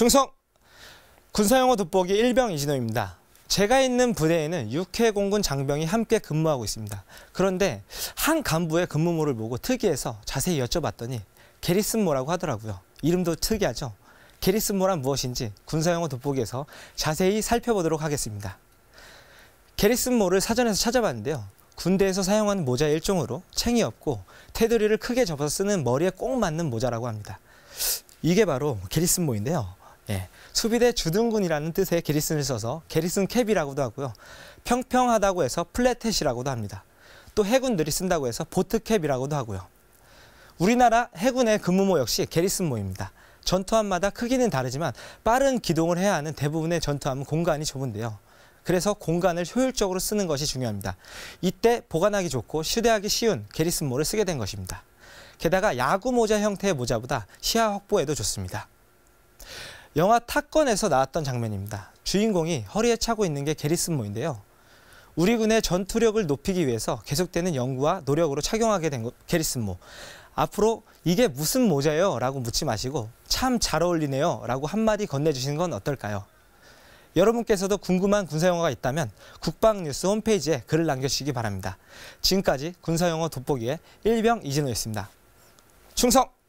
충성! 군사용어 돋보기 일병 이진호입니다. 제가 있는 부대에는 육해공군 장병이 함께 근무하고 있습니다. 그런데 한 간부의 근무모를 보고 특이해서 자세히 여쭤봤더니 게리슨모라고 하더라고요. 이름도 특이하죠? 게리슨모란 무엇인지 군사용어 돋보기에서 자세히 살펴보도록 하겠습니다. 게리슨모를 사전에서 찾아봤는데요. 군대에서 사용하는 모자의 일종으로 챙이 없고 테두리를 크게 접어서 쓰는 머리에 꼭 맞는 모자라고 합니다. 이게 바로 garrison모인데요. 예, 수비대 주둔군이라는 뜻의 garrison을 써서 garrison cap이라고도 하고요. 평평하다고 해서 flat hat이라고도 합니다. 또 해군들이 쓴다고 해서 boat cap이라고도 하고요. 우리나라 해군의 근무모 역시 garrison모입니다. 전투함마다 크기는 다르지만 빠른 기동을 해야 하는 대부분의 전투함은 공간이 좁은데요. 그래서 공간을 효율적으로 쓰는 것이 중요합니다. 이때 보관하기 좋고 휴대하기 쉬운 garrison모를 쓰게 된 것입니다. 게다가 야구 모자 형태의 모자보다 시야 확보에도 좋습니다. 영화 탑건에서 나왔던 장면입니다. 주인공이 허리에 차고 있는 게 게리슨모인데요. 우리 군의 전투력을 높이기 위해서 계속되는 연구와 노력으로 착용하게 된 게리슨모. 앞으로 이게 무슨 모자예요? 라고 묻지 마시고 참 잘 어울리네요. 라고 한마디 건네주시는 건 어떨까요? 여러분께서도 궁금한 군사영어가 있다면 국방뉴스 홈페이지에 글을 남겨주시기 바랍니다. 지금까지 군사영어 돋보기의 일병 이진호였습니다. 충성!